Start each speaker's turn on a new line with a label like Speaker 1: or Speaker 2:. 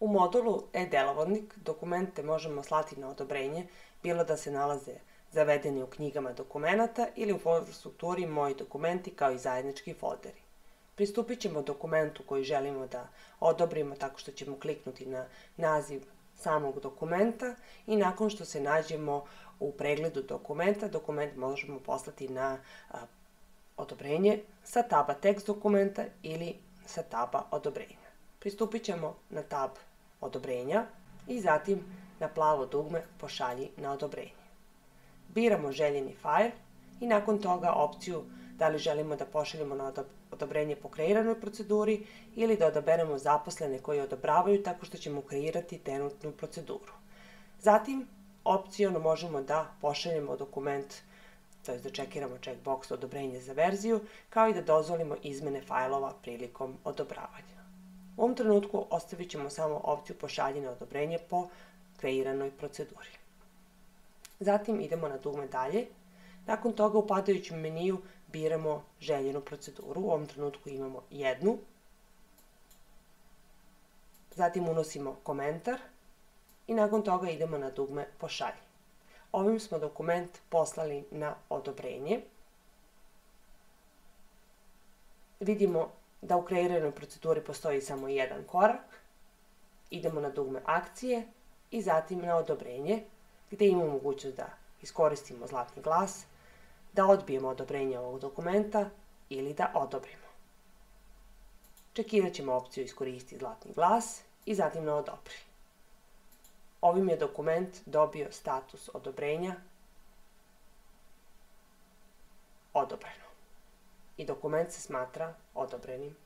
Speaker 1: U modulu e-delovodnik dokumente možemo slati na odobrenje, bilo da se nalaze zavedeni u knjigama dokumenta ili u folder strukturi Moji dokumenti kao i zajednički folderi. Pristupit ćemo dokumentu koji želimo da odobrimo tako što ćemo kliknuti na naziv samog dokumenta i nakon što se nađemo u pregledu dokumenta, dokument možemo poslati na odobrenje sa taba tekst dokumenta ili sa taba odobrenja. Pristupit ćemo na tab odobrenja i zatim na plavo dugme pošalji na odobrenje. Biramo željeni fajl i nakon toga opciju da li želimo da pošaljemo na odobrenje po kreiranoj proceduri ili da odaberemo zaposlene koji odobravaju tako što ćemo kreirati trenutnu proceduru. Zatim, opcijono možemo da pošaljemo dokument, to je da čekiramo checkbox odobrenje za verziju, kao i da dozvolimo izmene fajlova prilikom odobravanja. Trenutku ostavit ćemo samo opciju pošaljene odobrenje po kreiranoj proceduri. Zatim idemo na dugme dalje. Nakon toga u padajućem meniju biramo željenu proceduru. U ovom trenutku imamo jednu. Zatim unosimo komentar i nakon toga idemo na dugme pošalji. Ovim smo dokument poslali na odobrenje. Vidimo da u kreiranoj proceduri postoji samo jedan korak. Idemo na dugme akcije i zatim na odobrenje, gde imamo mogućnost da iskoristimo zlatni glas, da odbijemo odobrenje ovog dokumenta ili da odobrimo. Čekirat ćemo opciju iskoristi zlatni glas i zatim na odobri. Ovim je dokument dobio status odobrenja odobreno i dokument se smatra odobrenim